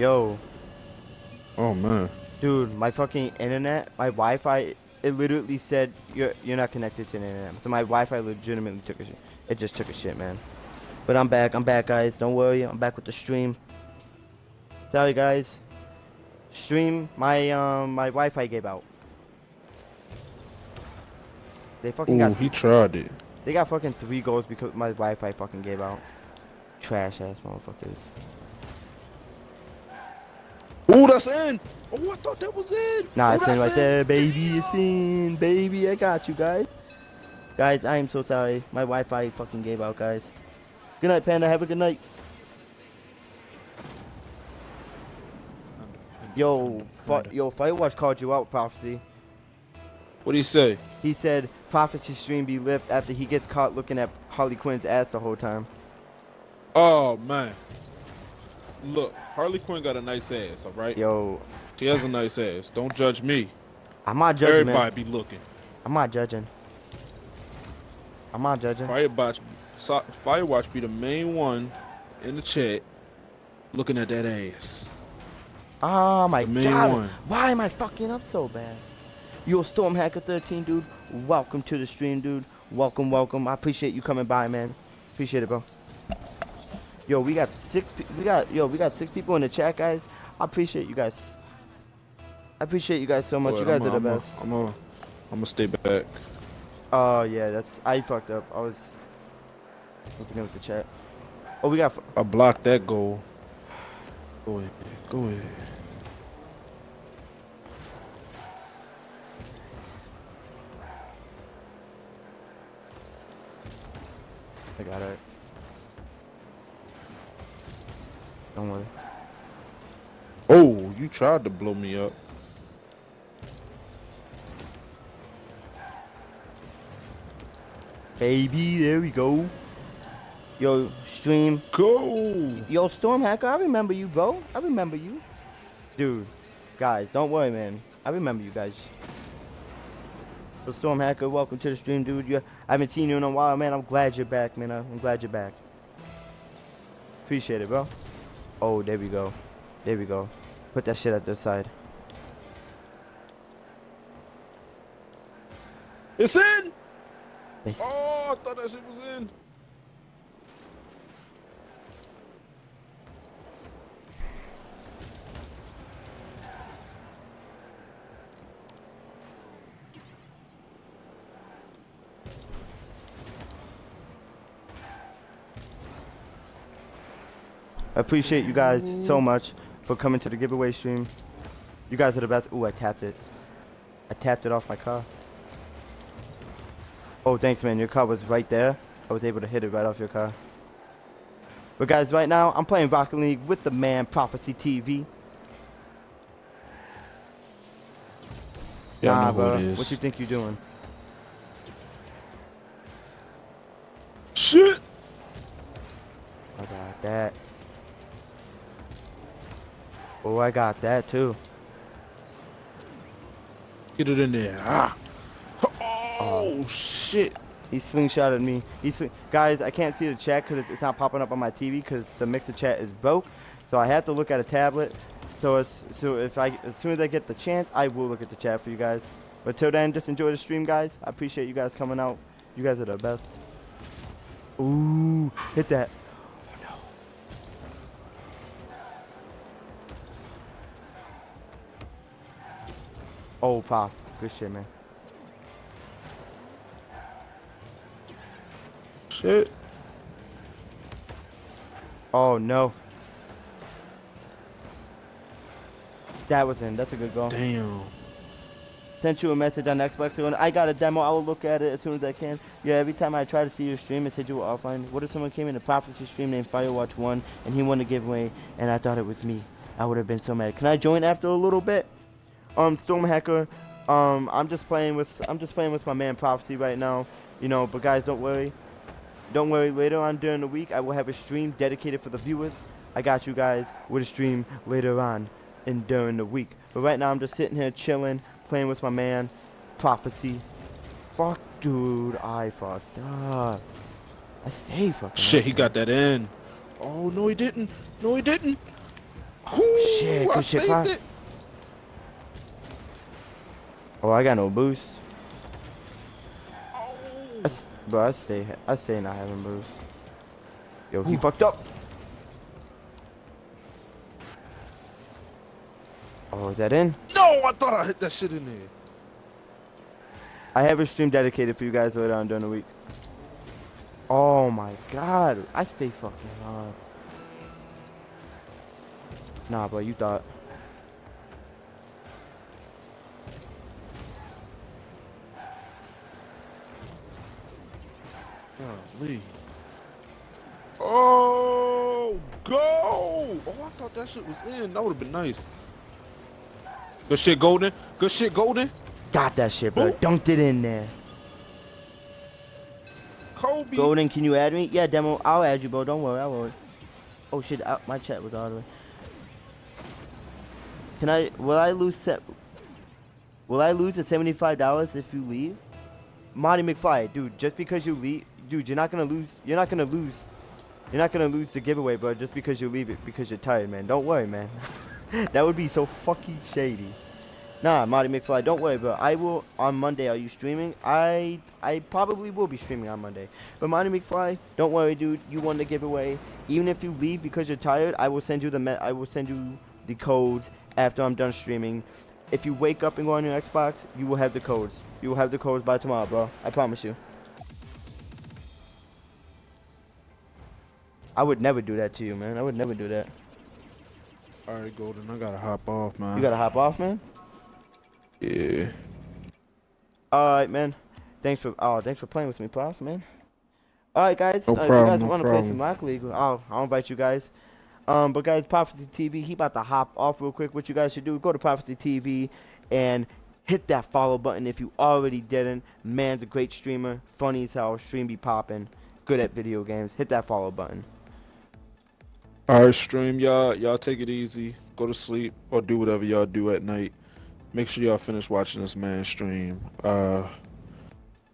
Yo, Oh man. dude, my fucking internet, my Wi-Fi, it literally said you're you're not connected to the internet. So my Wi-Fi legitimately took a shit. It just took a shit, man. But I'm back. I'm back, guys. Don't worry. I'm back with the stream. Sorry, guys. Stream. My um my Wi-Fi gave out. They fucking Ooh, got he tried it. they got fucking three goals because my Wi-Fi fucking gave out. Trash ass motherfuckers. Ooh, that's in. Oh, I thought that was in. Nah, Ooh, it's in that's right there, baby. It's in, baby. I got you, guys. Guys, I am so sorry. My Wi-Fi fucking gave out, guys. Good night, Panda. Have a good night. Yo, fi- yo, Firewatch called you out, Prophecy. What do you say? He said Prophecy stream be lit after he gets caught looking at Harley Quinn's ass the whole time. Oh man. Look, Harley Quinn got a nice ass, all right? Yo, She has a nice ass. Don't judge me. I'm not judging, man. Everybody be looking. I'm not judging. I'm not judging. Firewatch, Firewatch be the main one in the chat looking at that ass. Oh my The main god. one. Why am I fucking up so bad? Yo, Storm Hacker 13, dude. Welcome to the stream, dude. Welcome, welcome. I appreciate you coming by, man. Appreciate it, bro. Yo, we got six. pe- We got yo, we got six people in the chat, guys. I appreciate you guys. I appreciate you guys so much. But you guys I'm are the a- I'm best. I'm gonna I'm gonna stay back. Oh yeah, that's I fucked up. I was. What's again with the chat? Oh, we got. I blocked that goal. Go ahead. Go ahead. I got it. Don't worry. Oh, you tried to blow me up. Baby, there we go. Yo, stream. Go. Yo, Storm Hacker, I remember you, bro. I remember you. Dude, guys, don't worry, man. I remember you guys. So, Storm Hacker, welcome to the stream, dude. You, I haven't seen you in a while, man. I'm glad you're back, man. I'm glad you're back. Appreciate it, bro. Oh, there we go. There we go. Put that shit at the side. It's in. They, Oh, I thought that shit was in. Appreciate you guys so much for coming to the giveaway stream. You guys are the best. Ooh, I tapped it. I tapped it off my car. Oh, thanks, man. Your car was right there. I was able to hit it right off your car. But guys, right now I'm playing Rocket League with the man Prophecy TV. Y'all nah, bro. What you think you're doing? Shit. I got that. Oh, I got that too. Get it in there. Ah. Oh shit. He slingshotted me. He sling- guys, I can't see the chat because it's, not popping up on my TV because the mixer chat is broke. So I have to look at a tablet. So it's, so if I as soon as I get the chance, I will look at the chat for you guys. But till then, just enjoy the stream, guys. I appreciate you guys coming out. You guys are the best. Ooh, hit that. Oh, pop. Good shit, man. Shit. Oh no. That was in. That's a good goal. Damn. Sent you a message on Xbox. I got a demo. I will look at it as soon as I can. Yeah, every time I try to see your stream, it said you were offline. What if someone came in the prophecy stream named Firewatch One and he won the giveaway and I thought it was me? I would have been so mad. Can I join after a little bit? Um, Storm Hacker. Um, I'm just playing with I'm just playing with my man Prophecy right now. You know, but guys, don't worry. Don't worry. Later on during the week, I will have a stream dedicated for the viewers. I got you guys with a stream later on and during the week. But right now, I'm just sitting here chilling, playing with my man, Prophecy. Fuck, dude, I fucked up. I stay fucking. Shit, up, he man. got that in. Oh no, he didn't. No, he didn't. Ooh, shit, I good shit, saved it. Oh, I got no boost. Oh. I s- bro, I stay, I stay not having boost. Yo, he Ooh. fucked up. Oh, is that in? No, I thought I hit that shit in there. I have a stream dedicated for you guys later on during the week. Oh my god, I stay fucking hard. Nah, bro, you thought. Golly. Oh, go! Oh, I thought that shit was in. That would have been nice. Good shit, Golden. Good shit, Golden. Got that shit, bro. Who? Dunked it in there. Kobe. Golden, can you add me? Yeah, demo. I'll add you, bro. Don't worry, I won't. Oh shit, uh, my chat was all the way. Can I? Will I lose set? Will I lose the seventy-five dollars if you leave? Marty McFly, dude. Just because you leave, dude, you're not gonna lose. You're not gonna lose. You're not gonna lose the giveaway, bro. Just because you leave it because you're tired, man. Don't worry, man. that would be so fucking shady. Nah, Marty McFly, don't worry, bro. I will on Monday. Are you streaming? I I probably will be streaming on Monday. But Marty McFly, don't worry, dude. You won the giveaway. Even if you leave because you're tired, I will send you the I will send you the codes after I'm done streaming. If you wake up and go on your Xbox, you will have the codes. You will have the codes by tomorrow, bro. I promise you. I would never do that to you, man. I would never do that. All right, Golden. I gotta hop off, man. You gotta hop off, man. Yeah. All right, man. Thanks for oh, thanks for playing with me, prof, man. All right, guys. No uh, if you guys no want to play some problem. Rocket League, I'll I'll invite you guys. Um, but guys, Prophecy TV, he about to hop off real quick. What you guys should do, go to Prophecy TV and hit that follow button if you already didn't. Man's a great streamer, funny as hell, stream be popping, good at video games. Hit that follow button. All right, stream y'all. Y'all take it easy. Go to sleep or do whatever y'all do at night. Make sure y'all finish watching this man stream. Uh,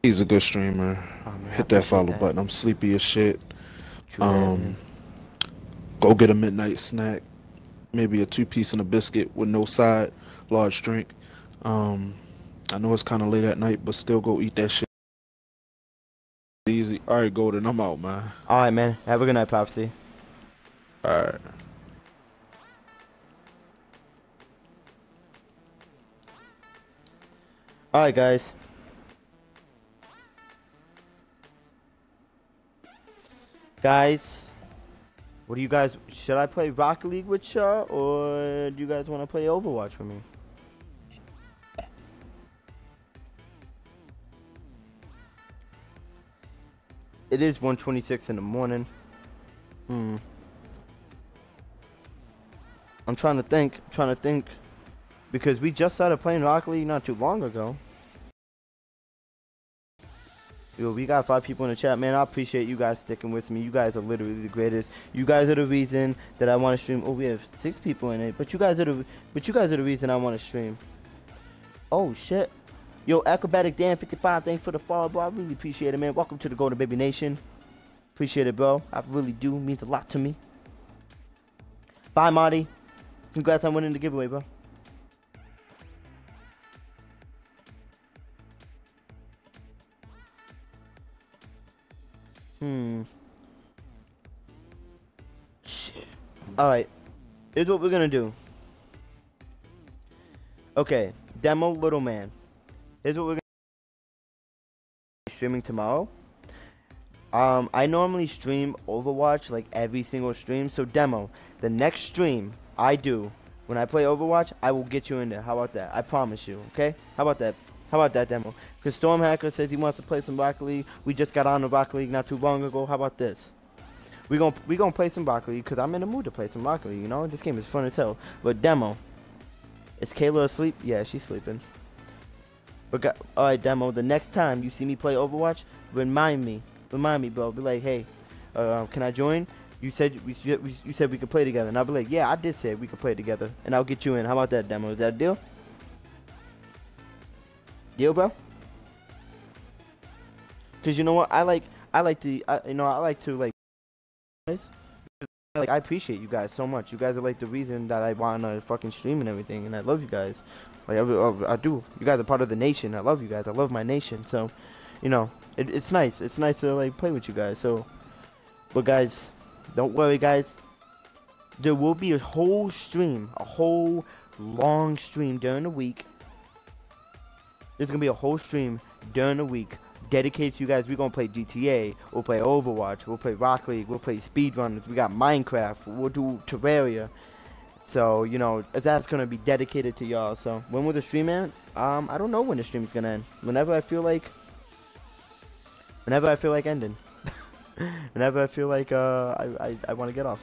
he's a good streamer. Oh, man, Hit that follow that. button. I'm sleepy as shit. True Um, man. go get a midnight snack, maybe a two piece and a biscuit with no side, large drink. Um, I know it's kind of late at night, but still go eat that shit. Easy. All right, Golden. I'm out, man. All right, man. Have a good night, Prophecy. All right. All right, guys. Guys, what do you guys? Should I play Rocket League with y'all, or do you guys want to play Overwatch with me? It is 1:26 in the morning. Hmm. I'm trying to think. Trying to think because we just started playing Rocket League not too long ago. Yo, we got five people in the chat, man. I appreciate you guys sticking with me. You guys are literally the greatest. You guys are the reason that I want to stream. Oh, we have six people in it, but you guys are the, but you guys are the reason I want to stream. Oh shit. Yo, Acrobatic Dan 55, thanks for the follow, bro. I really appreciate it, man. Welcome to the Golden Baby Nation. Appreciate it, bro. I really do. means a lot to me. Bye, Marty. Congrats on winning the giveaway, bro. Hmm. Alright. Here's what we're gonna do. Okay. Demo Little Man. Here's what we're gonna streaming tomorrow. Um, I normally stream Overwatch like every single stream. So demo, the next stream I do when I play Overwatch, I will get you in there. How about that? I promise you. Okay? How about that? How about that demo? Because Stormhacker says he wants to play some Rocket League. We just got on the Rocket League not too long ago. How about this? We gon' we gonna play some Rocket League because I'm in the mood to play some Rocket League. You know, this game is fun as hell. But demo, is Kayla asleep? Yeah, she's sleeping. But got, all right, demo. The next time you see me play Overwatch, remind me, remind me, bro. Be like, hey, uh, can I join? You said we, you said we could play together, and I'll be like, yeah, I did say we could play together, and I'll get you in. How about that demo? Is that a deal? Deal, bro? Cause you know what? I like I like to I, you know I like to like like I appreciate you guys so much. You guys are like the reason that I want to fucking stream and everything, and I love you guys. Like I, oh, I do. You guys are part of the nation. I love you guys. I love my nation. So, you know, it, it's nice. It's nice to like play with you guys. So, but guys, don't worry, guys. There will be a whole stream, a whole long stream during the week. There's gonna be a whole stream during the week dedicated to you guys. We're gonna play GTA. We'll play Overwatch. We'll play Rock League. We'll play Speedrunners. We got Minecraft. We'll do Terraria. So you know that's gonna be dedicated to y'all. So when will the stream end? Um, I don't know when the stream's gonna end. Whenever I feel like. Whenever I feel like ending. Whenever I feel like uh I I, I want to get off.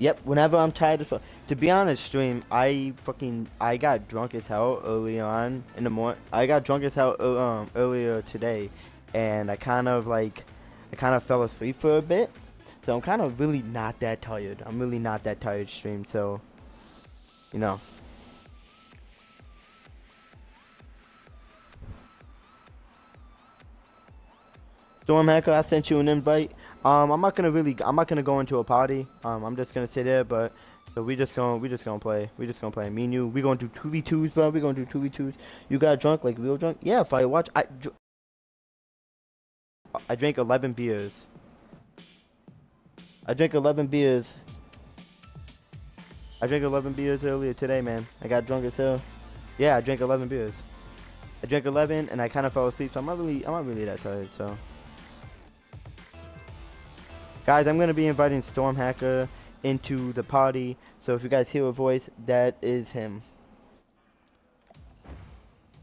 Yep, whenever I'm tired to be honest, stream, I fucking I got drunk as hell early on in the morning. I got drunk as hell uh, um, earlier today, and I kind of like I kind of fell asleep for a bit. So I'm kind of really not that tired. I'm really not that tired, stream. So, you know. Storm Hacker, I sent you an invite. Um, I'm not gonna really, I'm not gonna go into a party. Um, I'm just gonna sit there, but so we just gonna, we just gonna play. We just gonna play. Me and you, we gonna do two v twos, bro. We gonna do two v twos. You got drunk, like real drunk? Yeah, if I watch, I, I drank 11 beers. I drank 11 beers. I drank 11 beers earlier today, man. I got drunk as hell. Yeah, I drank 11 beers. I drank 11 and I kind of fell asleep, so I'm not really, I'm not really that tired, so. Guys, I'm to be inviting Storm Hacker into the party. So if you guys hear a voice, that is him.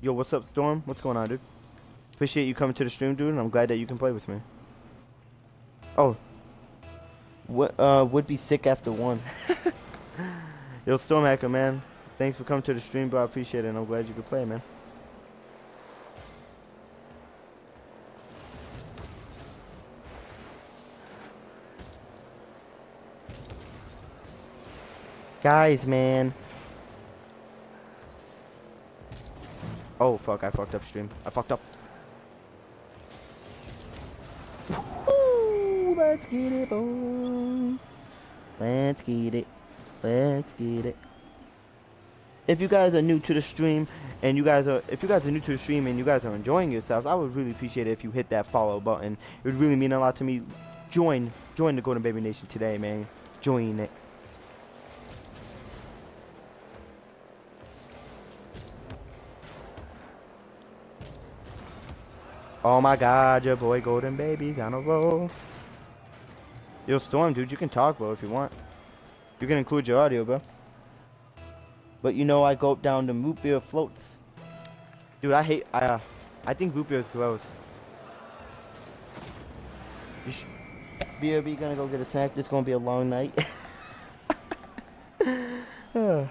Yo, what's up, Storm? What's going on, dude? Appreciate you coming to the stream, dude, and I'm glad that you can play with me. Oh. What, uh, would be sick after one. Yo, Storm Hacker, man. Thanks for coming to the stream, bro. I appreciate it, and I'm glad you could play, man. Guys, man. Oh, fuck. I fucked up stream. I fucked up. Let's get it, boys. Let's get it. Let's get it. If you guys are new to the stream and you guys are if you guys are new to the stream and you guys are enjoying yourselves, I would really appreciate it if you hit that follow button. It would really mean a lot to me. Join join the Golden Baby Nation today, man. Join it. Oh my god, your boy Golden Baby's on a roll. Yo, Storm, dude, you can talk, bro, if you want. You can include your audio, bro. But you know I go down to root beer floats. Dude, I hate, I, uh, I think root beer is gross. You sh BRB gonna go get a snack. This gonna be a long night.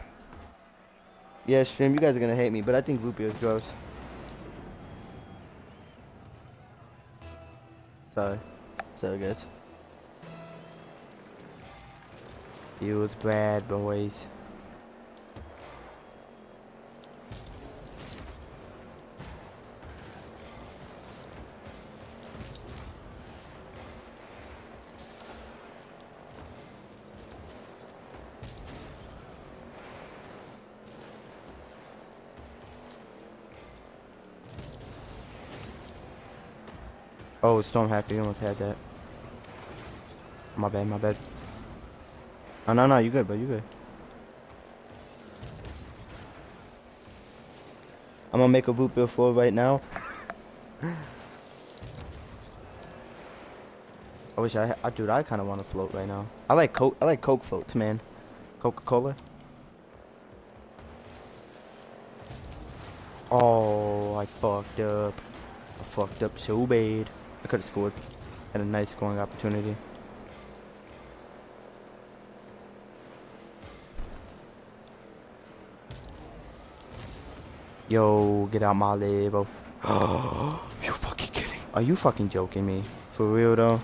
yeah, stream, you guys are gonna hate me, but I think root beer is gross. Sorry. Sorry, guys. Feels bad, boys. Oh, Storm Hacker, you almost had that. My bad, my bad. Oh, no, no, you good, bro, you good. I'm gonna make a root beer floor right now. I wish I, I dude, I kind of want to float right now. I like Coke, I like Coke floats, man. Coca-Cola. Oh, I fucked up. I fucked up so bad. I could have scored. Had a nice scoring opportunity. Yo, get out my label. Oh, you fucking kidding? Are you fucking joking me? For real though?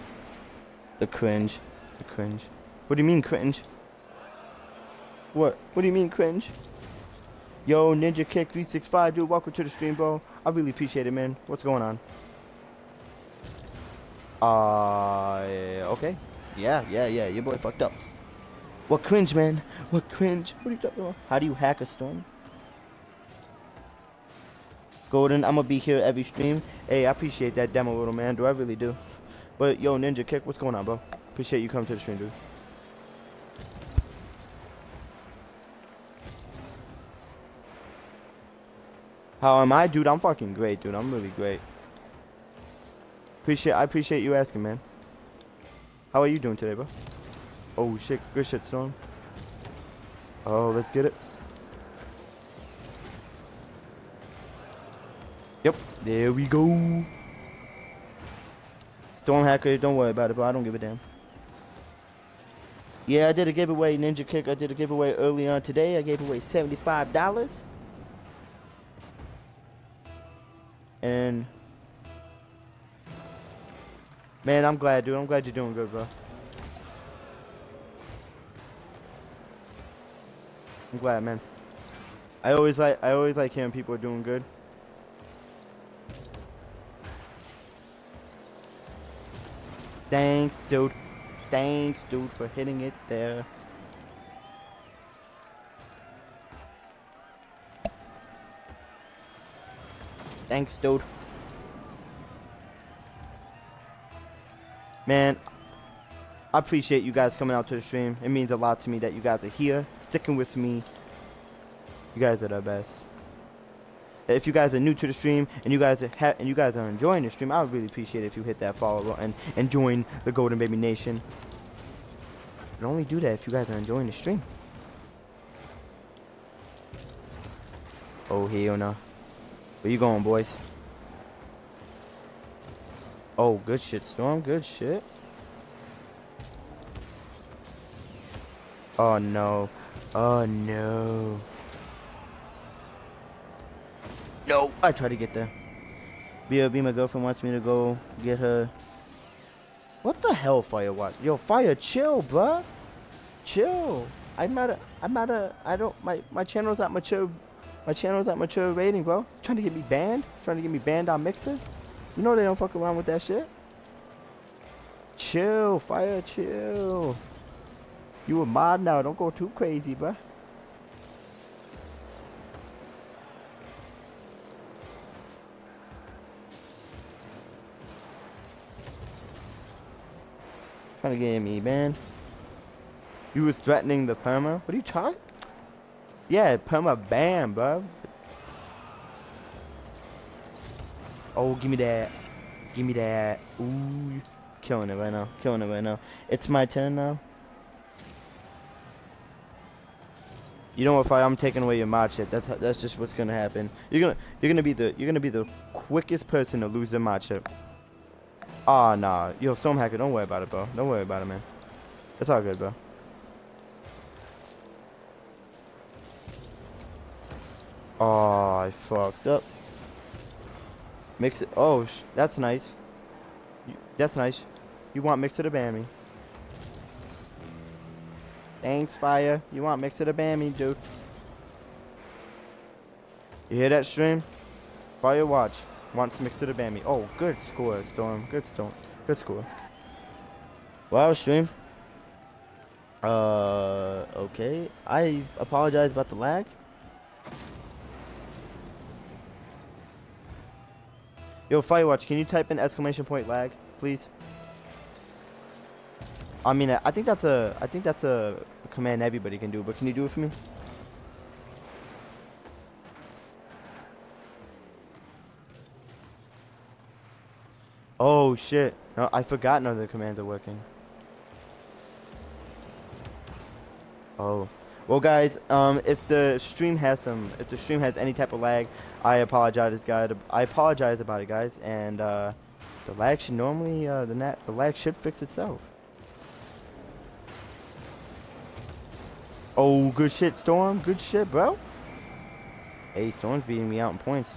The cringe. The cringe. What do you mean cringe? What? What do you mean cringe? Yo, Ninja Kick 365, dude. Welcome to the stream, bro. I really appreciate it, man. What's going on? Uh, okay. Yeah, yeah, yeah. Your boy fucked up. What cringe, man? What cringe? What are you talking about? How do you hack a storm? Golden, I'm gonna be here every stream. Hey, I appreciate that demo, little man. Do I really do? But yo, Ninja Kick, what's going on, bro? Appreciate you coming to the stream, dude. How am I, dude? I'm fucking great, dude. I'm really great. Appreciate, I appreciate you asking, man. How are you doing today, bro? Oh shit, good shit, Storm. Oh, let's get it. Yep, there we go. Storm Hacker, don't worry about it, bro. I don't give a damn. Yeah, I did a giveaway, Ninja Kick. I did a giveaway early on today. I gave away $75. And man, I'm glad, dude. I'm glad you're doing good, bro. I'm glad, man. I always like I always like hearing people are doing good. Thanks, dude. Thanks, dude, for hitting it there. Thanks, dude. Man, I appreciate you guys coming out to the stream. It means a lot to me that you guys are here, sticking with me. You guys are the best. If you guys are new to the stream and you guys are and you guys are enjoying the stream, I would really appreciate it if you hit that follow button and join the Golden Baby Nation. But only do that if you guys are enjoying the stream. Oh hell no. Where you going, boys? Oh, good shit, Storm. Good shit. Oh, no. Oh, no. No, I tried to get there. BLB, my girlfriend wants me to go get her. What the hell, Firewatch? Yo, Fire, chill, bruh. Chill. I'm not a, I'm not a, I don't, my, my channel's not mature my channel's at mature rating, bro. Trying to get me banned? Trying to get me banned on Mixer? You know they don't fuck around with that shit. Chill, fire, chill. You a mod now. Don't go too crazy, bro. Trying to get me, man. You was threatening the perma? What are you talking? Yeah, perma ban, bro. Oh, give me that. Give me that. Ooh, killing it right now. Killing it right now. It's my turn now. You know if I, I'm taking away your chip, that's that's just what's gonna happen. You're gonna you're gonna be the you're gonna be the quickest person to lose their mod chip. Ah, oh, nah. Yo, Storm Hacker, don't worry about it, bro. Don't worry about it, man. It's all good, bro. Oh, I fucked up. Mix it. Oh, that's nice. That's nice. You want mix it a bammy? Thanks, Fire. You want mix it a bammy, dude? You hear that stream? Fire watch. Wants to mix it or bammy. Oh, good score, Storm. Good storm. Good score. Wow, stream. Uh, okay. I apologize about the lag. Yo, Firewatch, can you type in exclamation point lag, please? I mean, I think that's a, I think that's a command everybody can do, but can you do it for me? Oh shit! No, I forgot none of the commands are working. Oh. Well, guys, um, if the stream has some, if the stream has any type of lag, I apologize, guys. I apologize about it, guys. And uh, the lag should normally, uh, the net, the lag should fix itself. Oh, good shit, Storm. Good shit, bro. Hey, Storm's beating me out in points.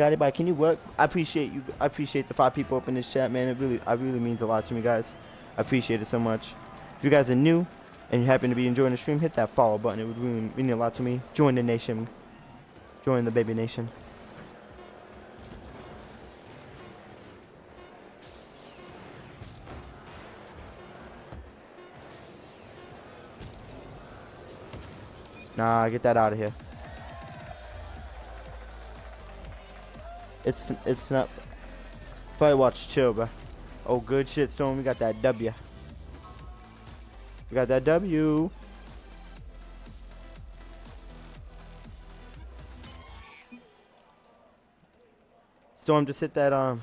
Scotty Bye, can you work? I appreciate you. I appreciate the five people up in this chat, man. It really, I really means a lot to me, guys. I appreciate it so much. If you guys are new, and you happen to be enjoying the stream, hit that follow button. It would really mean a lot to me. Join the nation. Join the baby nation. Nah, get that out of here. It's it's not. Probably watch chill, bro. Oh, good shit, Storm. We got that W. We got that W. Storm, just hit that um.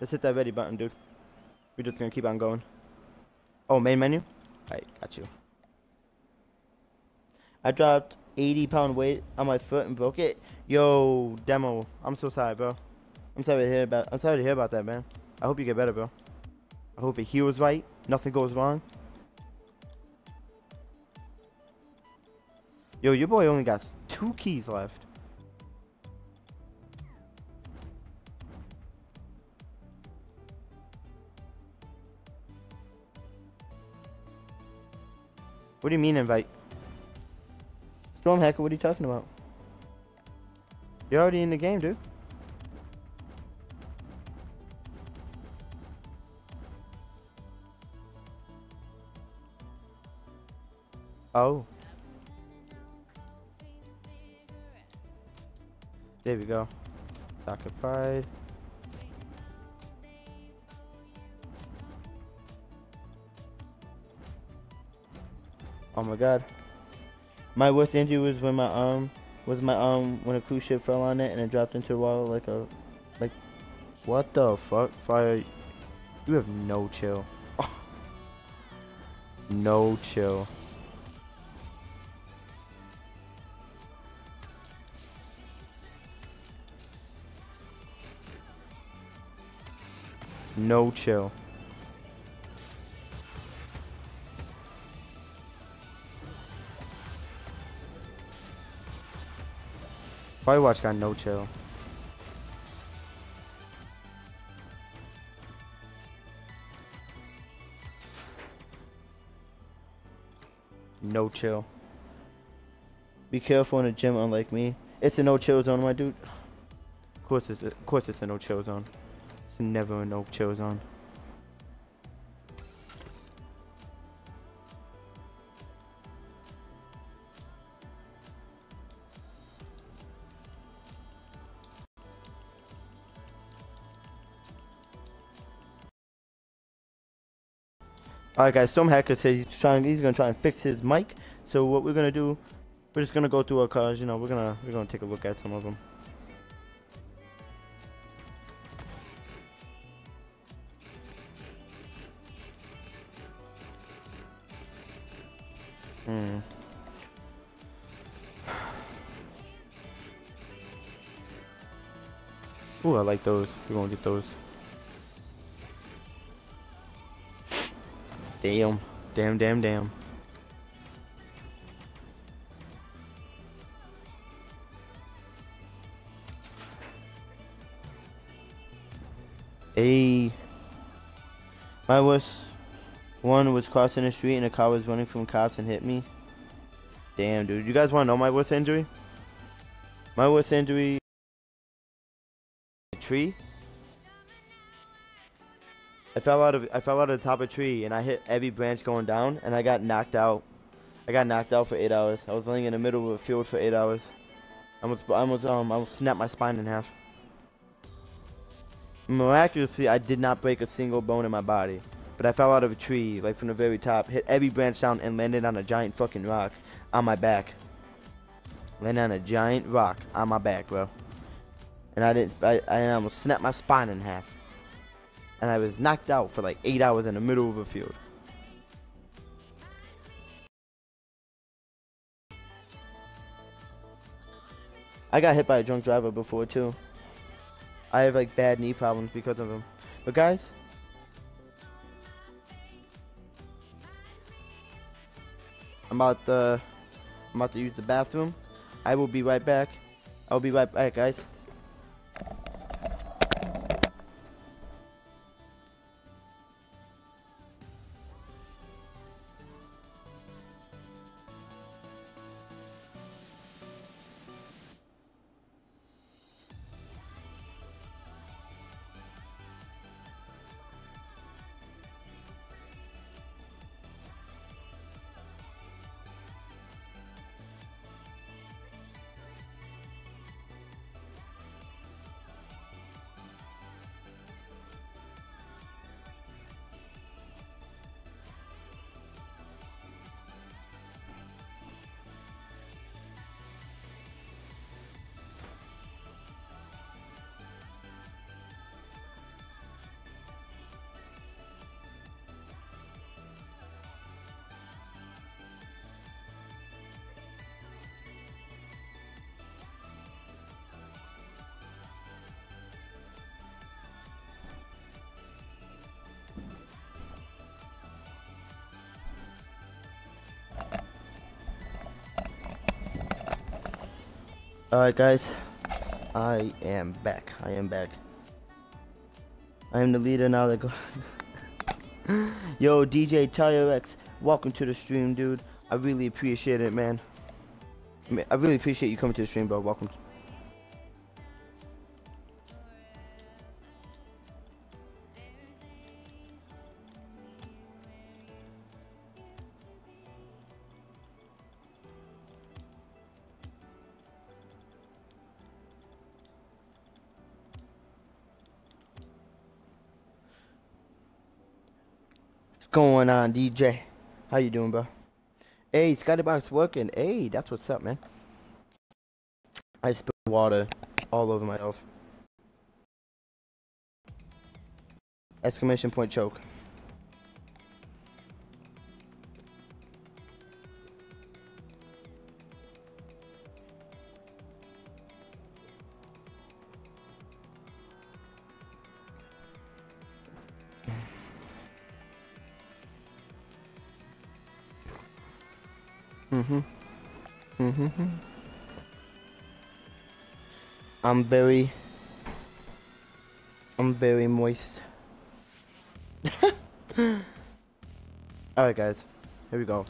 Just hit that ready button, dude. We're just gonna keep on going. Oh, main menu. Alright, got you. I dropped 80 pound weight on my foot and broke it. Yo, demo. I'm so sorry, bro. I'm sorry to hear about. I'm sorry to hear about that, man. I hope you get better, bro. I hope it heals right. Nothing goes wrong. Yo, your boy only got two keys left. What do you mean invite? Storm Hacker, what are you talking about? You're already in the game, dude. Oh. There we go. Pride. Oh my god. My worst injury was when my arm was my arm when a cruise ship fell on it and it dropped into the water like a like what the fuck? Fire. You have no chill. No chill. No chill Firewatch got no chill. No chill. Be careful in the gym, unlike me. It's a no chill zone, my dude. Of course it's a, of course it's a no chill zone. It's never a no chill zone. Alright guys, Storm Hacker says he's trying he's gonna try and fix his mic. So what we're gonna do, we're just gonna go through our cars, you know, we're gonna we're gonna take a look at some of them. Hmm. Ooh, I like those. We're gonna get those. Damn. Damn, damn, damn. A my worst one was crossing the street and a car was running from cops and hit me. Damn, dude. You guys want to know my worst injury? My worst injury. A tree. I fell out of I fell out of the top of a tree and I hit every branch going down and I got knocked out. I got knocked out for eight hours. I was laying in the middle of a field for eight hours. I almost, I almost, um, I almost snapped my spine in half. Miraculously, I did not break a single bone in my body. But I fell out of a tree, like from the very top, hit every branch down, and landed on a giant fucking rock on my back. Landed on a giant rock on my back, bro. And I didn't, I, I almost snapped my spine in half and I was knocked out for like eight hours in the middle of a field. I got hit by a drunk driver before too. I have like bad knee problems because of him. But guys, I'm about to I'm about to use the bathroom. I will be right back. I'll be right back, guys. Alright guys, I am back. I am back. I am the leader now that go Yo DJ Tayo X, welcome to the stream dude. I really appreciate it man. I really appreciate you coming to the stream bro. Welcome. DJ? How you doing, bro? Hey, Skybox working. Hey, that's what's up, man. I spilled water all over myself. Exclamation point choke. I'm very I'm very moist. Alright guys, here we go.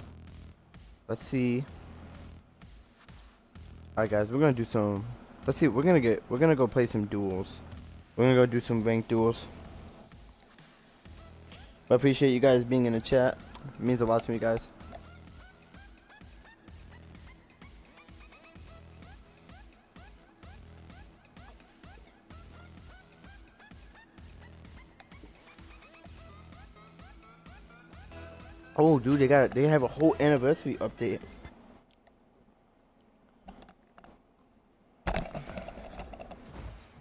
Let's see. Alright guys, we're gonna do some let's see, we're gonna get we're gonna go play some duels. We're gonna go do some ranked duels. I appreciate you guys being in the chat. It means a lot to me guys. Oh, dude, they got they have a whole anniversary update.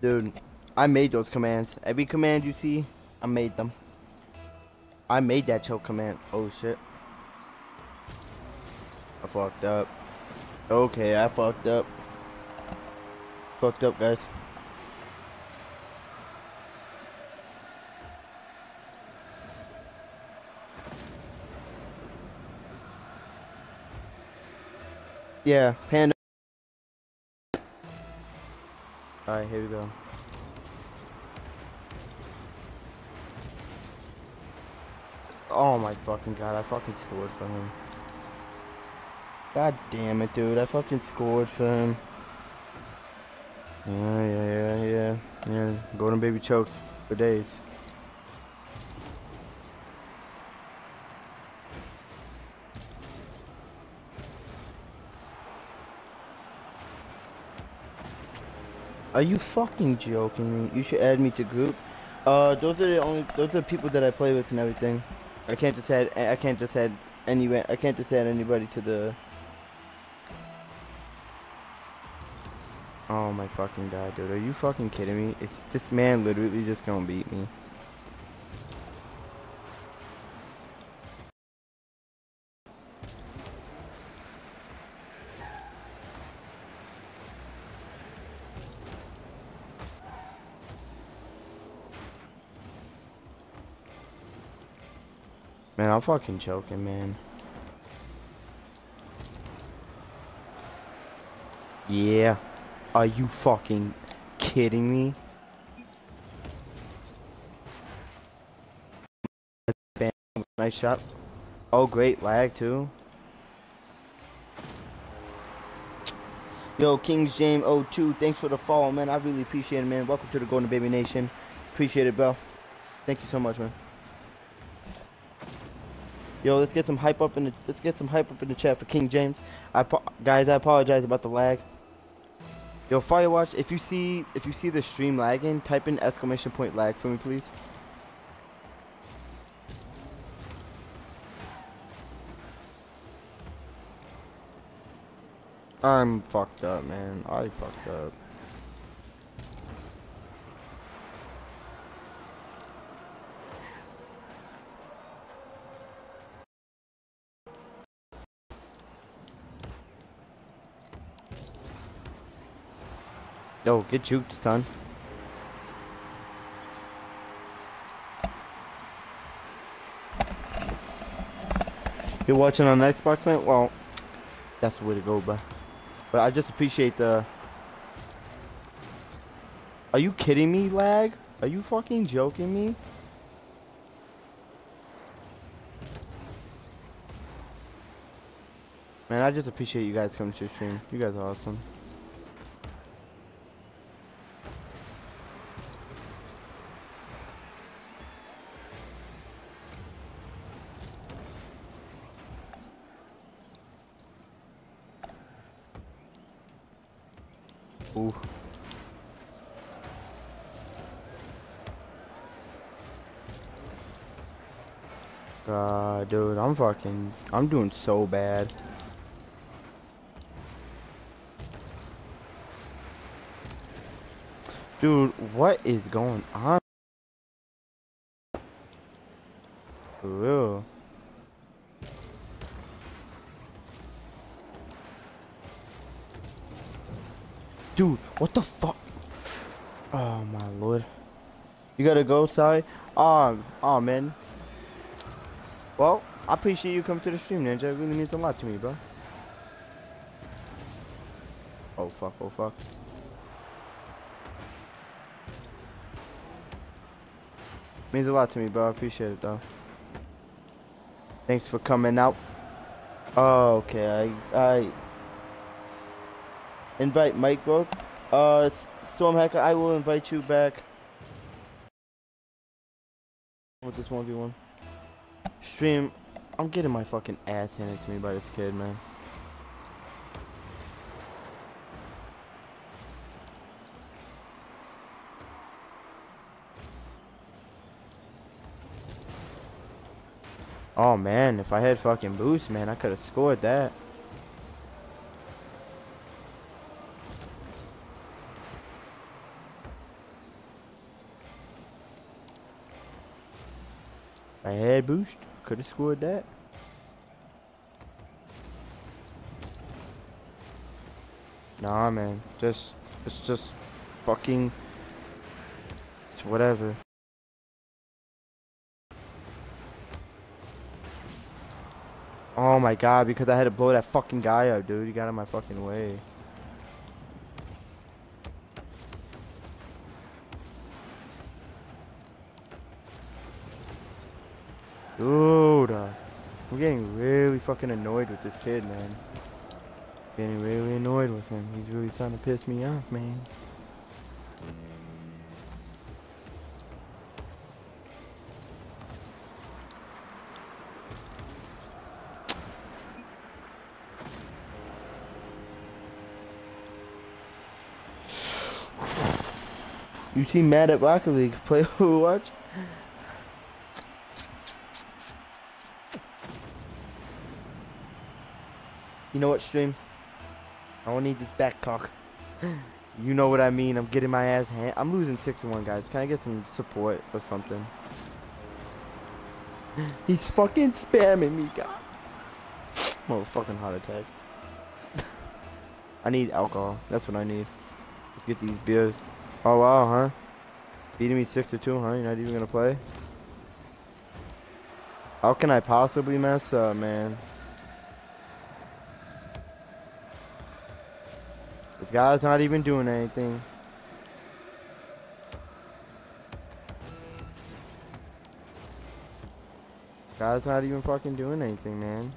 Dude, I made those commands. Every command you see, I made them. I made that choke command. Oh shit. I fucked up. Okay, I fucked up. Fucked up, guys. Yeah, panda. Alright, here we go. Oh my fucking god, I fucking scored for him. God damn it, dude. I fucking scored for him. Yeah, yeah, yeah, yeah. Yeah, golden baby chokes for days. Are you fucking joking me? You should add me to group. Uh, those are the only, those are the people that I play with and everything. I can't just add, I can't just add any, I can't just add anybody to the. Oh my fucking god, dude! Are you fucking kidding me? It's this man literally just gonna beat me. Man, I'm fucking choking, man. Yeah. Are you fucking kidding me? Nice shot. Oh, great lag too. Yo, Kings James 02, thanks for the follow, man. I really appreciate it, man. Welcome to the Golden Baby Nation. Appreciate it, bro. Thank you so much, man. Yo, let's get some hype up in the let's get some hype up in the chat for King James. I guys, I apologize about the lag. Yo, Firewatch, if you see if you see the stream lagging, type in exclamation point lag for me, please. I'm fucked up, man. I fucked up. Yo, get juked, son. You're watching on Xbox, man? Well, that's the way to go, but but I just appreciate the Are you kidding me, lag? Are you fucking joking me? Man, I just appreciate you guys coming to the stream. You guys are awesome. Ooh. God, dude, I'm fucking, I'm doing so bad. Dude, what is going on? For real. Dude, what the fuck? Oh my lord. You gotta go, Sally? Oh, oh man. Well, I appreciate you coming to the stream, Ninja. It really means a lot to me, bro. Oh fuck, oh fuck. Means a lot to me, bro. I appreciate it, though. Thanks for coming out. Oh, okay. I, I invite Mike, bro. Uh, Storm Hacker, I will invite you back. With this 1v1. Stream, I'm getting my fucking ass handed to me by this kid, man. Oh man, if I had fucking boost, man, I could have scored that. I had boost, could have scored that. Nah, man, just, it's just fucking, it's whatever. Oh my god, because I had to blow that fucking guy up, dude. You got in my fucking way. Dude, uh, I'm getting really fucking annoyed with this kid, man. Getting really annoyed with him. He's really starting to piss me off, man. You seem mad at Rocket League. Play Overwatch? You know what, stream? I don't need this back cock. you know what I mean. I'm getting my ass hand. I'm losing 6 to 1, guys. Can I get some support or something? He's fucking spamming me, guys. Motherfucking heart attack. I need alcohol. That's what I need. Let's get these beers. Oh wow, huh? Beating me six to two, huh? You're not even gonna play? How can I possibly mess up, man? This guy's not even doing anything. Guy's not even fucking doing anything, man.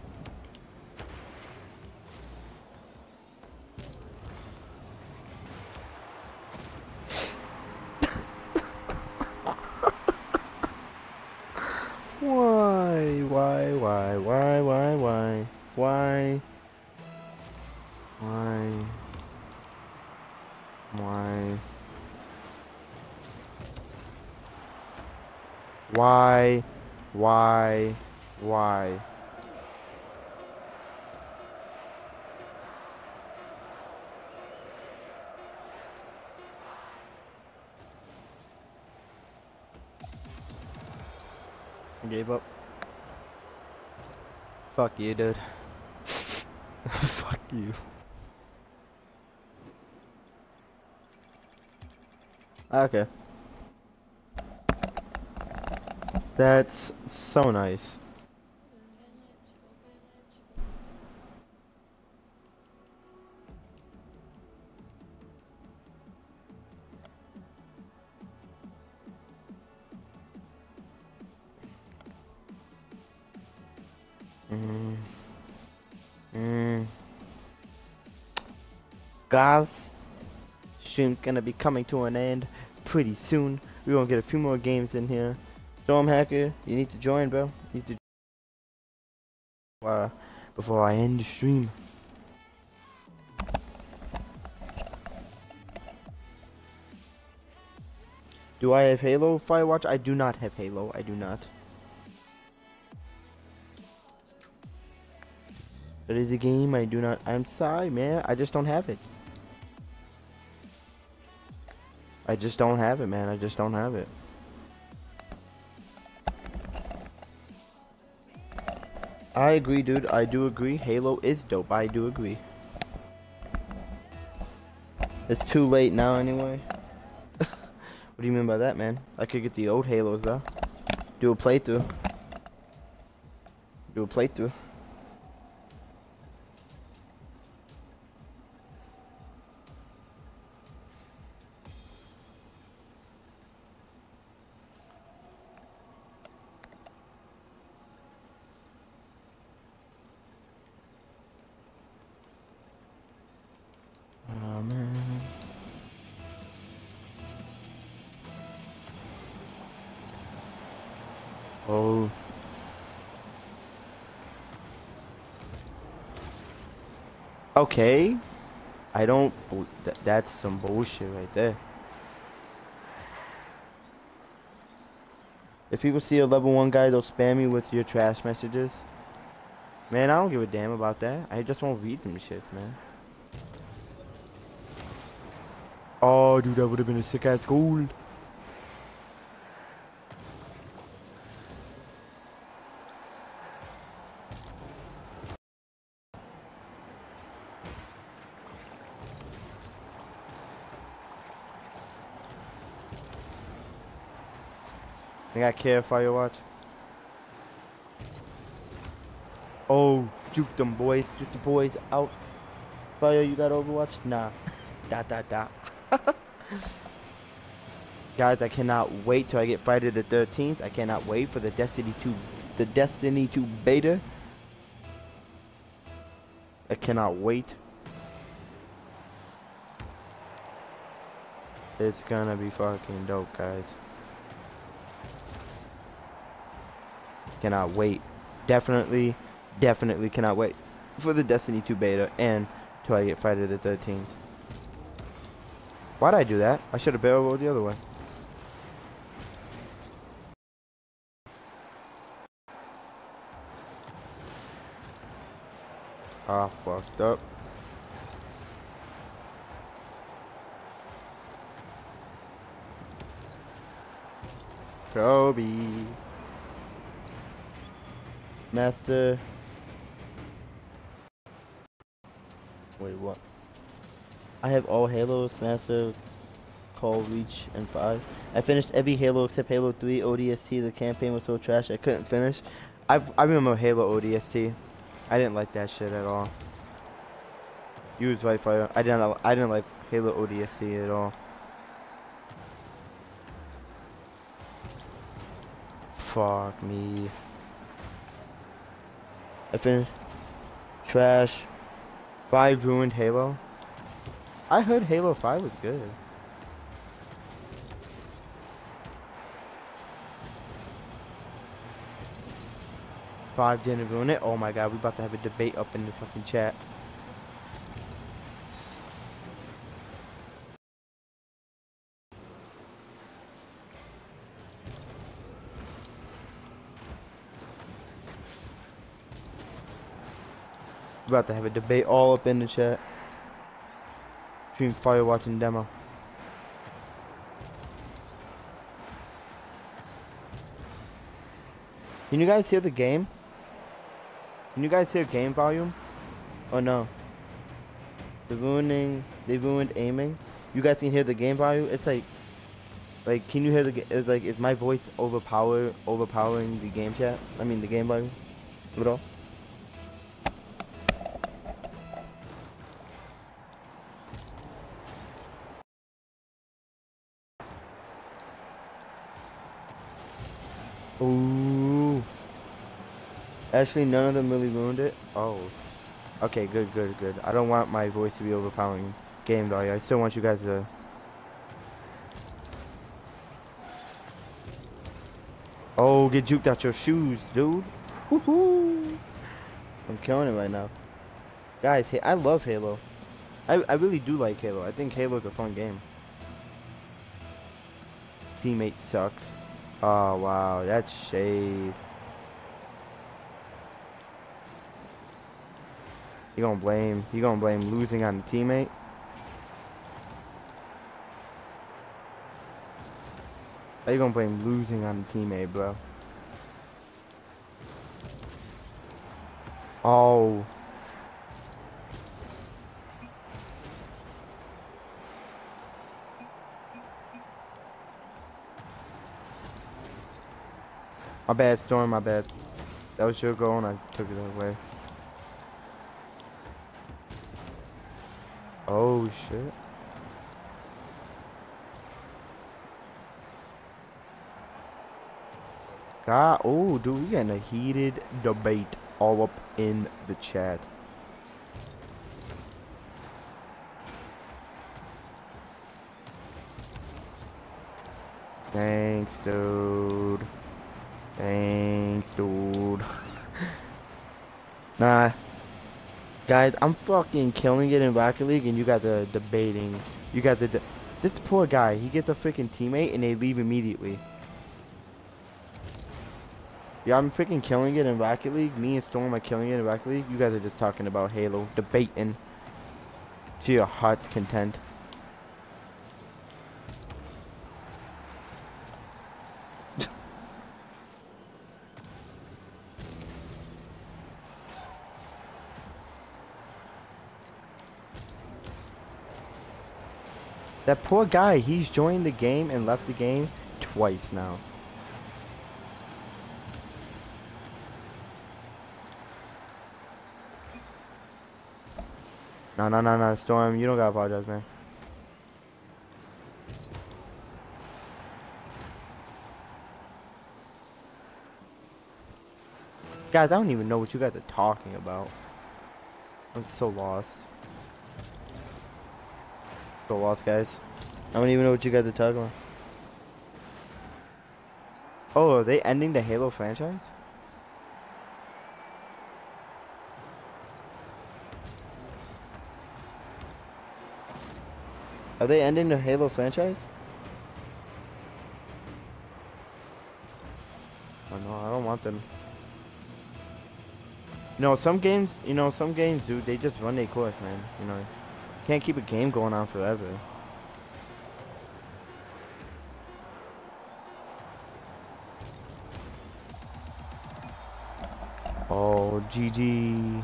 why, why, why, why, why, why, why, why? Why, why, why, why? I gave up. Fuck you, dude. Fuck you. Ah, okay. That's so nice. Mm. Mm. Guys, stream's gonna be coming to an end pretty soon. We're gonna get a few more games in here. Storm Hacker, you need to join, bro. You need to uh, before I end the stream. Do I have Halo Firewatch? I do not have Halo. I do not. It is a game I do not. I'm sorry, man. I just don't have it. I just don't have it, man. I just don't have it. I agree, dude. I do agree. Halo is dope. I do agree. It's too late now, anyway. what do you mean by that, man? I could get the old Halos, though. Do a playthrough. Do a playthrough. Oh. Okay. I don't. Th that's some bullshit right there. If people see a level one guy, they'll spam me with your trash messages. Man, I don't give a damn about that. I just won't read them shits, man. Oh, dude, that would have been a sick ass I got care Firewatch. Oh, juke them boys, juke the boys out. Fire, you got Overwatch? Nah. dot dot dot. Guys, I cannot wait till I get Friday the 13th. I cannot wait for the Destiny 2 the Destiny 2 beta. I cannot wait. It's gonna be fucking dope, guys. Cannot wait. Definitely, definitely cannot wait for the Destiny 2 beta and till I get Friday the 13th. Why'd I do that? I should have barrel rolled the other way. Ah, fucked up. Kobe. Master. Wait, what? I have all Halos, Master, Call, Reach, and 5. I finished every Halo except Halo 3 ODST. The campaign was so trash I couldn't finish. I, I remember Halo ODST. I didn't like that shit at all. You was right, Fire. I didn't, I didn't like Halo ODST at all. Fuck me. Finished. Trash. 5 ruined Halo. I heard Halo 5 was good. Five didn't ruin it. Oh my god, we about to have a debate up in the fucking chat. About to have a debate all up in the chat between Firewatch and Demo. Can you guys hear the game? Can you guys hear game volume? Oh no. The ruining, they ruined aiming. You guys can hear the game volume. It's like, like, can you hear the? It's like, is my voice overpower, overpowering the game chat? I mean, the game volume at all? Actually, none of them really ruined it. Oh. Okay, good, good, good. I don't want my voice to be overpowering. game though. I still want you guys to. Oh, get juked out your shoes, dude. Woohoo! I'm killing it right now. Guys, I love Halo. I, I really do like Halo. I think Halo's a fun game. Teammate sucks. Oh, wow. That's shade. You gonna blame, you gonna blame losing on the teammate? How you gonna blame losing on the teammate, bro? Oh. My bad, Storm, my bad. That was your goal and I took it away. Oh, shit. God, oh, dude, we getting a heated debate all up in the chat. Thanks, dude. Thanks, dude. nah. Guys, I'm fucking killing it in Rocket League, and you guys are debating. You guys are. This poor guy, he gets a freaking teammate, and they leave immediately. Yeah, I'm freaking killing it in Rocket League. Me and Storm are killing it in Rocket League. You guys are just talking about Halo, debating to your heart's content. That poor guy, he's joined the game and left the game twice now. No, no, no, no, Storm, you don't gotta apologize, man. Guys, I don't even know what you guys are talking about. I'm so lost. So lost, guys. I don't even know what you guys are talking about. Oh, are they ending the Halo franchise? Are they ending the Halo franchise? Oh no, I don't want them. You know, some games, you know, some games, dude, they just run their course, man. You know. Can't keep a game going on forever. Oh, GG.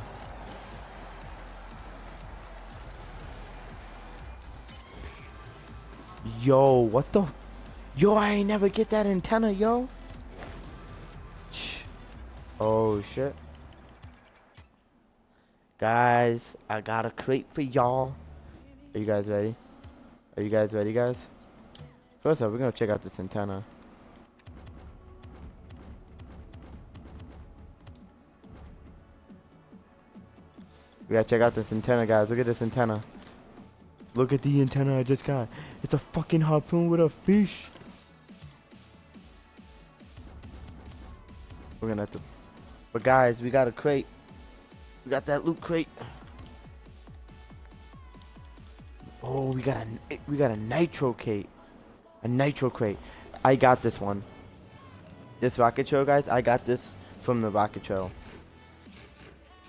Yo, what the? Yo, I ain't never get that antenna, yo. Oh, shit. Guys, I got a crate for y'all. Are you guys ready? Are you guys ready, guys? First off, we're gonna check out this antenna. We gotta check out this antenna, guys. Look at this antenna. Look at the antenna I just got. It's a fucking harpoon with a fish. We're gonna have to... But guys, we got a crate. We got that loot crate. We got a we got a nitro crate. A nitro crate. I got this one. This rocket show, guys. I got this from the rocket show.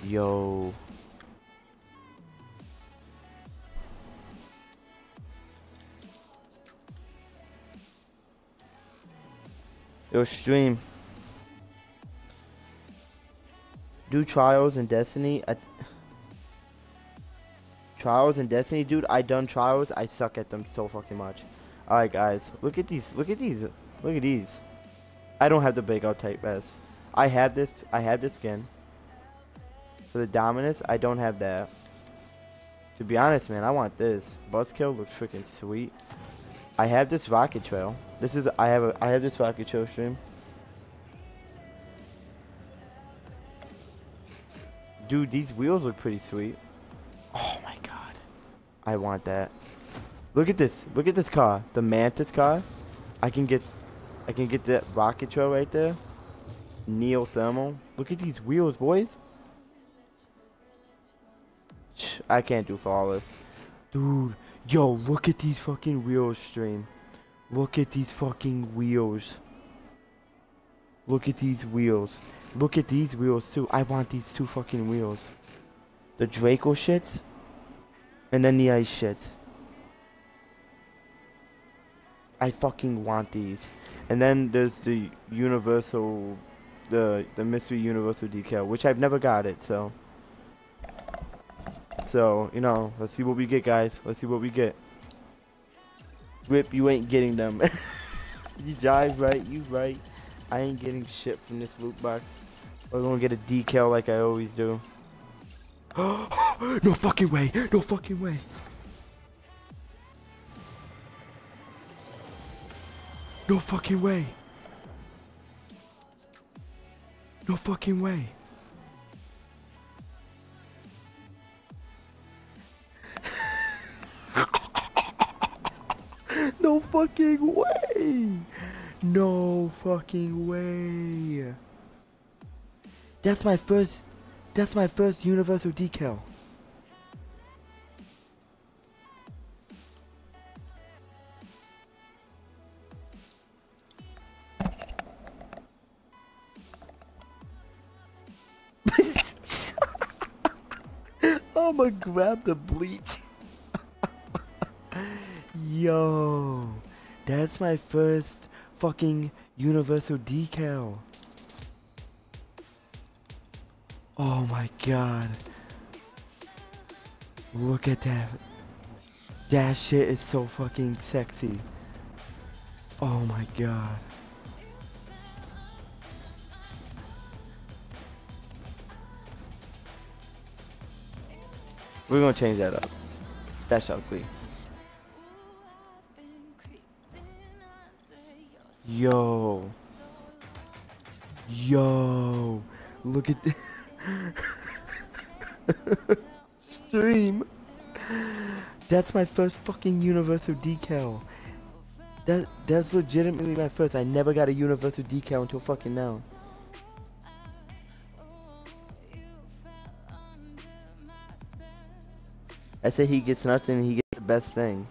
Yo. Yo, stream. Do trials in Destiny. Trials and Destiny, dude, I done Trials. I suck at them so fucking much. Alright, guys. Look at these. Look at these. Look at these. I don't have the breakout type S. I have this. I have this skin. For the Dominus, I don't have that. To be honest, man, I want this. Buzzkill looks freaking sweet. I have this rocket trail. This is I have a I have this rocket trail stream. Dude, these wheels look pretty sweet. I want that. Look at this. Look at this car. The Mantis car. I can get I can get that rocket trail right there. Neothermal. Look at these wheels, boys. I can't do flawless. Dude, yo, look at these fucking wheels, stream. Look at these fucking wheels. Look at these wheels. Look at these wheels too. I want these two fucking wheels. The Draco shits. And then the ice shit. I fucking want these. And then there's the universal, the the mystery universal decal, which I've never got it. So, so you know, let's see what we get, guys. Let's see what we get. Rip, you ain't getting them. you jive right, you right. I ain't getting shit from this loot box. We're gonna get a decal like I always do. no fucking way! No fucking way! No fucking way. No fucking way. no fucking way. No fucking way. That's my first that's my first universal decal. I'm gonna grab the bleach. Yo, that's my first fucking universal decal. Oh my god. Look at that. That shit is so fucking sexy. Oh my god. We're gonna change that up. That's ugly. Yo. Yo. Look at this. Stream. That's my first fucking universal decal. That that's legitimately my first. I never got a universal decal until fucking now. I say he gets nothing, he gets the best thing.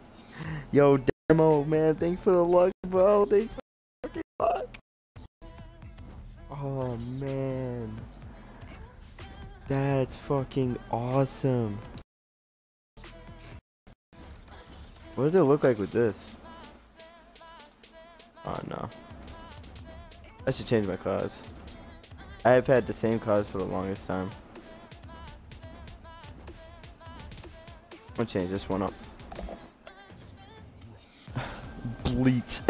Yo, demo, man, thanks for the luck, bro. Thanks for the luck. Oh, man. That's fucking awesome. What does it look like with this? Oh, no. I should change my cars. I have had the same cars for the longest time. I'm gonna change this one up. Bleach.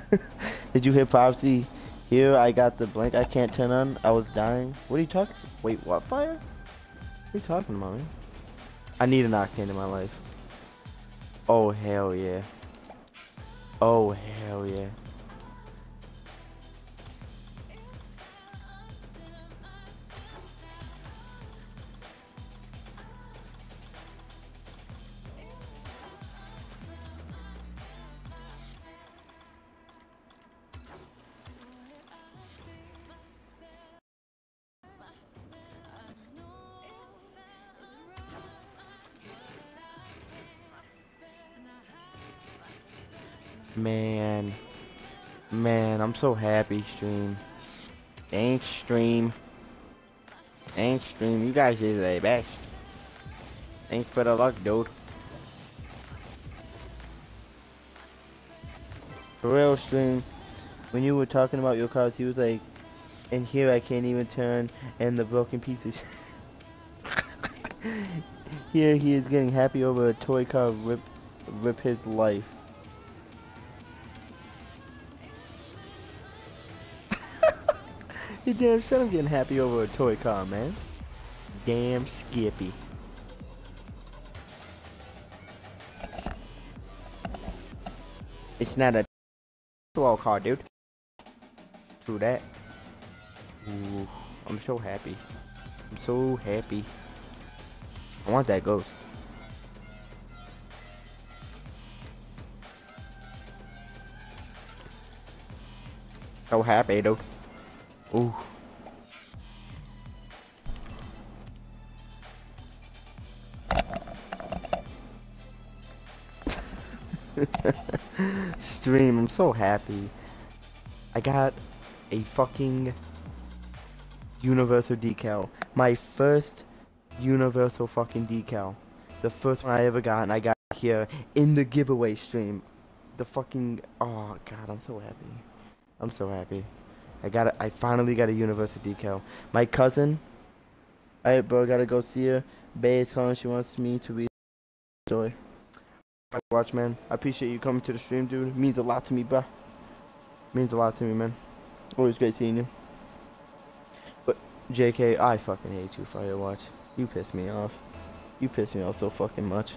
Did you hear Prophecy? Here I got the blank I can't turn on. I was dying. What are you talking? Wait, what fire? What are you talking about, man? I need an octane in my life. Oh hell yeah. Oh hell yeah. Man. Man, I'm so happy, stream. Thanks, stream. Thanks, stream. You guys is the best. Thanks for the luck, dude. For real, stream. When you were talking about your cars, he was like, and here I can't even turn, and the broken pieces. here he is getting happy over a toy car rip, rip his life. Your damn son I'm getting happy over a toy car, man. Damn Skippy. It's not a toy car, dude. True that. Ooh, I'm so happy. I'm so happy. I want that ghost. So happy, dude. Ooh. Stream, I'm so happy. I got a fucking universal decal. My first universal fucking decal. The first one I ever got, and I got here in the giveaway stream. The fucking oh god, I'm so happy. I'm so happy. I got it. I finally got a universal decal. My cousin, I bro, gotta go see her. Bay is calling. She wants me to the story. Watch, man. I appreciate you coming to the stream, dude. It means a lot to me, bro. Means a lot to me, man. Always great seeing you. But JK, I fucking hate you, Firewatch. You piss me off. You piss me off so fucking much.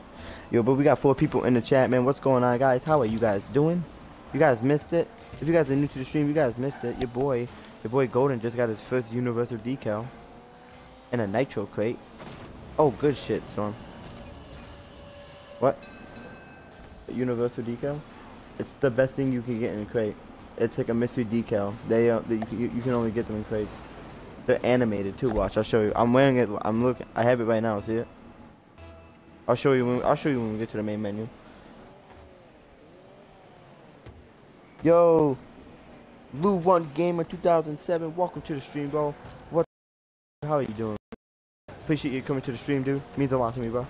Yo, but we got four people in the chat, man. What's going on, guys? How are you guys doing? You guys missed it. If you guys are new to the stream, you guys missed it. Your boy, your boy Golden just got his first universal decal. And a nitro crate. Oh, good shit, Storm. What? A universal decal? It's the best thing you can get in a crate. It's like a mystery decal. They, uh, they you, you can only get them in crates. They're animated too. Watch, I'll show you. I'm wearing it. I'm looking. I have it right now. See it? I'll show you. When, I'll show you when we get to the main menu. Yo, Blue One Gamer 2007. Welcome to the stream, bro. What? How are you doing? Appreciate you coming to the stream, dude. Means a lot to me, bro.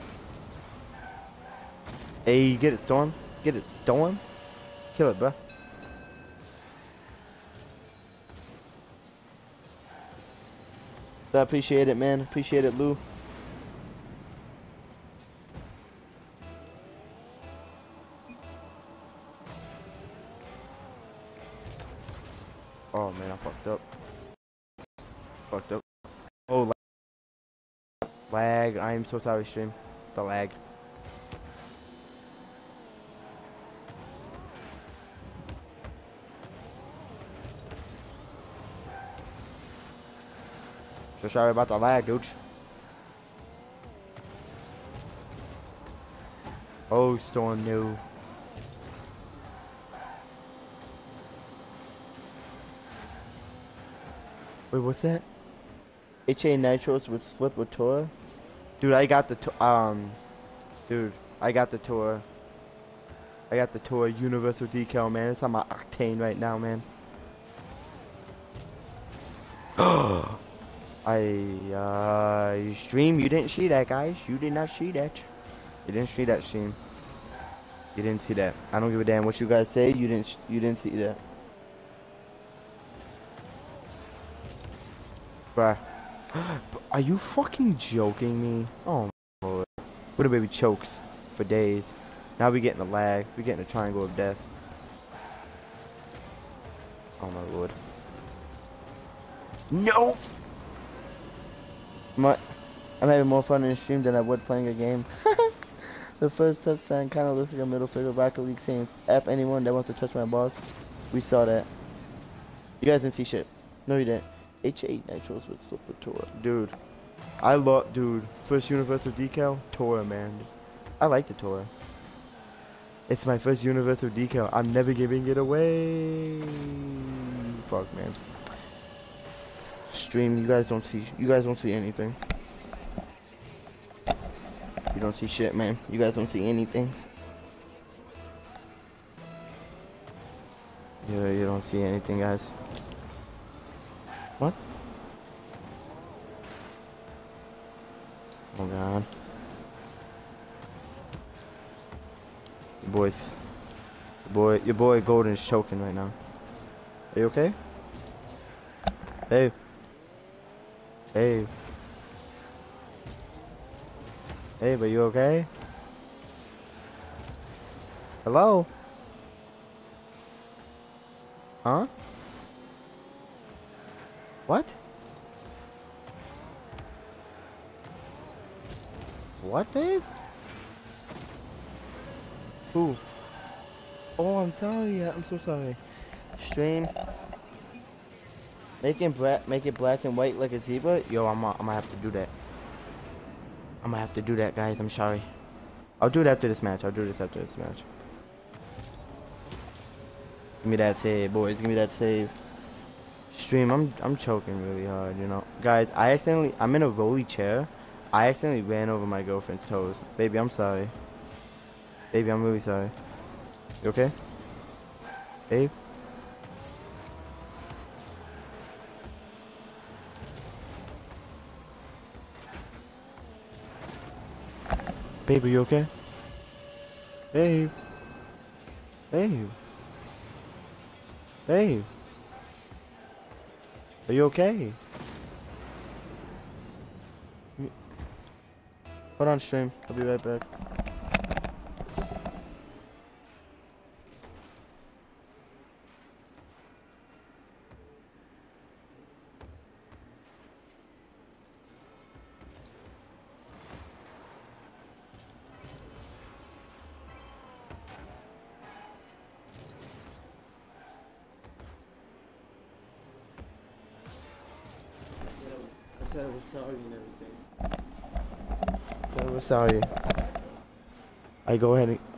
Hey, get it, Storm. Get it, Storm. Kill it, bro. I appreciate it, man. Appreciate it, Lou. I am stream. The lag. So sorry about the lag, dude. Oh, Storm, new. Wait, what's that? HA Nitros with Slip with Tora? Dude, I got the, um, dude, I got the tour. I got the tour Universal Decal, man. It's on my Octane right now, man. I, uh, stream, you didn't see that, guys. You did not see that. You didn't see that stream. You didn't see that. I don't give a damn what you guys say. You didn't, you didn't see that. Bruh. Are you fucking joking me? Oh my lord. What a baby chokes for days. Now we getting the lag. We getting the triangle of death. Oh my lord. No! My, I'm having more fun in the stream than I would playing a game. the first touch touchdown kind of looks like a middle finger Rocket League saying, F anyone that wants to touch my balls. We saw that. You guys didn't see shit. No, you didn't. H8 Nitros with Slipper Tora. Dude, I love, dude, first Universal Decal, Tora, man. I like the Tora. It's my first Universal Decal. I'm never giving it away. Fuck, man stream, you guys don't see, you guys don't see anything. You don't see shit, man. You guys don't see anything. Yeah, you don't see anything, guys. Oh god. Your boys. Your boy, your boy Golden is choking right now. Are you okay? Hey. Hey. Hey, but you okay? Hello? Huh? What? What, babe? Who? Oh, I'm sorry. I'm so sorry. Stream. Making black, make it black and white like a zebra. Yo, I'm, I'm gonna have to do that. I'm gonna have to do that, guys. I'm sorry. I'll do it after this match. I'll do this after this match. Give me that save, boys. Give me that save. Stream, I'm I'm choking really hard, you know. Guys, I accidentally I'm in a rolly chair. I accidentally ran over my girlfriend's toes. Baby, I'm sorry. Baby, I'm really sorry. You okay? Babe? Babe, are you okay? Babe. Babe. Babe. Are you okay? Hold on stream. I'll be right back. Sorry. I go ahead and.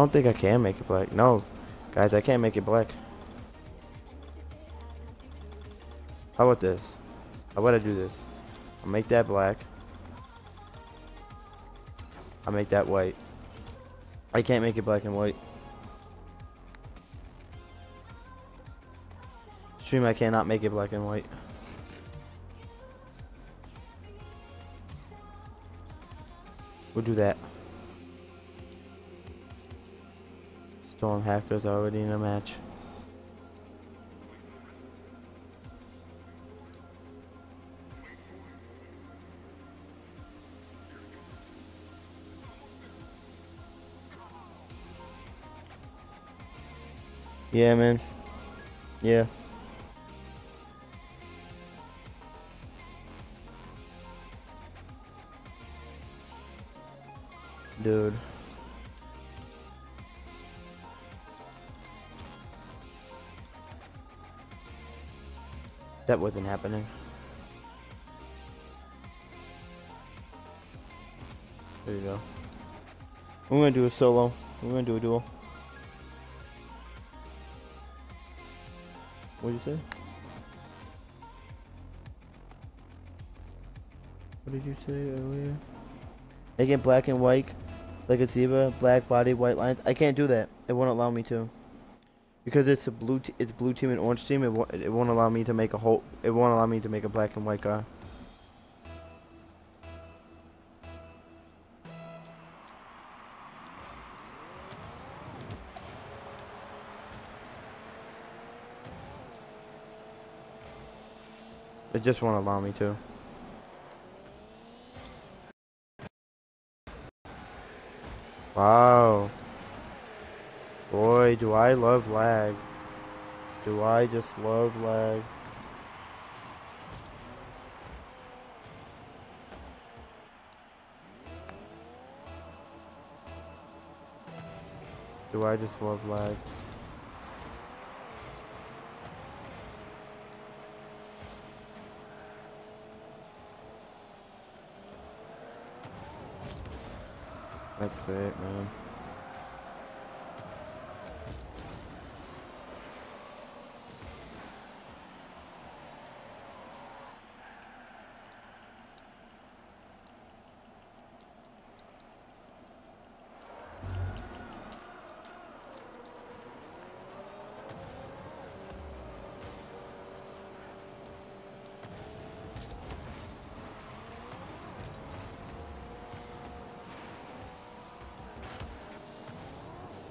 Don't think I can make it black. No. Guys, I can't make it black. How about this? How about I do this? I'll make that black. I'll make that white. I can't make it black and white. Stream, I cannot make it black and white. We'll do that. Storm Hacker's already in a match. Yeah, man. Yeah. Dude. That wasn't happening. There you go. We're gonna do a solo. We're gonna do a duel. What'd you say? What did you say earlier? Make it black and white, like a zebra, black body, white lines. I can't do that. It won't allow me to. Because it's a blue, it's blue team and orange team. It won't, it won't allow me to make a whole. It won't allow me to make a black and white car. It just won't allow me to. Wow. Boy, do I love lag. Do I just love lag. Do I just love lag. That's great, man.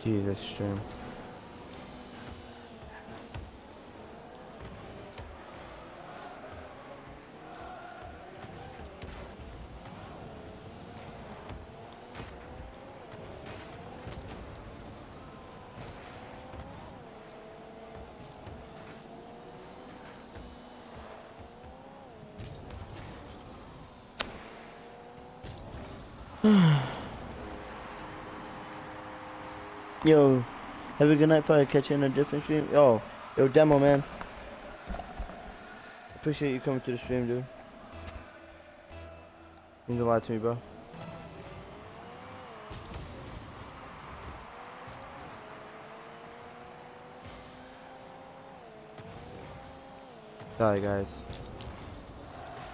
Jesus stream. Yo, have a good night, fire. Catch you in a different stream. Yo, yo, demo man. Appreciate you coming to the stream, dude. Means a lot to me, bro. Sorry, guys.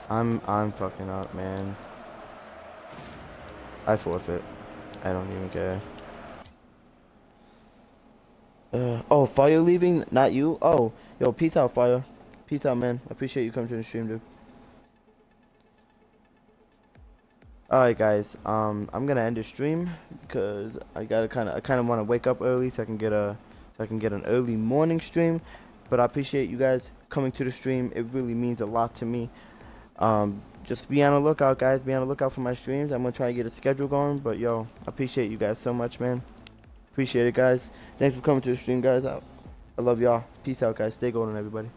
I'm I'm fucking up, man. I forfeit. I don't even care. Uh, oh, Fire leaving? Not you? Oh, yo, peace out, Fire. Peace out, man. Appreciate you coming to the stream, dude. Alright, guys. Um, I'm gonna end the stream because I gotta kind of, I kind of want to wake up early so I can get a, so I can get an early morning stream. But I appreciate you guys coming to the stream. It really means a lot to me. Um, just be on the lookout, guys. Be on the lookout for my streams. I'm gonna try to get a schedule going. But yo, I appreciate you guys so much, man. Appreciate it, guys. Thanks for coming to the stream, guys. I, I love y'all. Peace out, guys. Stay golden, everybody.